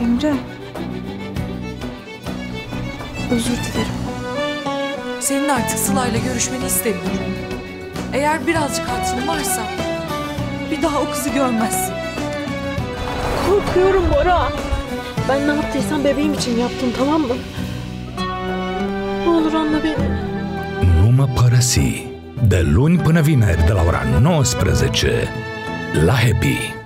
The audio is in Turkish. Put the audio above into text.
Emre. Özür dilerim. Senin artık Sıla'yla görüşmeni istemiyorum. Eğer birazcık hatırın varsa bir daha o kızı görmezsin. Korkuyorum Bora. Ben ne yaptıysam bebeğim için yaptım tamam mı? Ne olur anla beni. Nu mă părăsi. De luni până vineri, de la ora 19, la Happy.